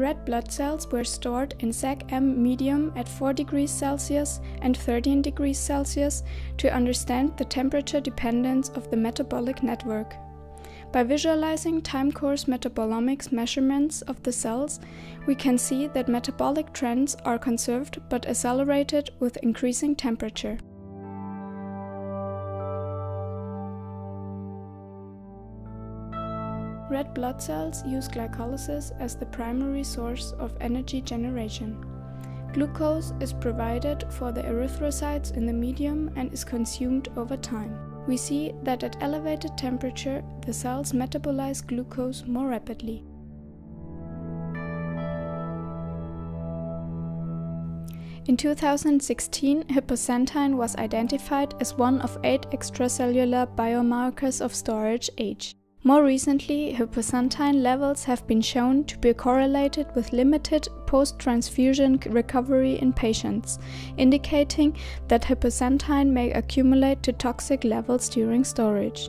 Red blood cells were stored in SAGM medium at 4 degrees Celsius and 13 degrees Celsius to understand the temperature dependence of the metabolic network. By visualizing time course metabolomics measurements of the cells, we can see that metabolic trends are conserved but accelerated with increasing temperature. Red blood cells use glycolysis as the primary source of energy generation. Glucose is provided for the erythrocytes in the medium and is consumed over time. We see that at elevated temperature, the cells metabolize glucose more rapidly. In 2016, hypoxanthine was identified as one of eight extracellular biomarkers of storage age. More recently, hypoxanthine levels have been shown to be correlated with limited post-transfusion recovery in patients, indicating that hypoxanthine may accumulate to toxic levels during storage.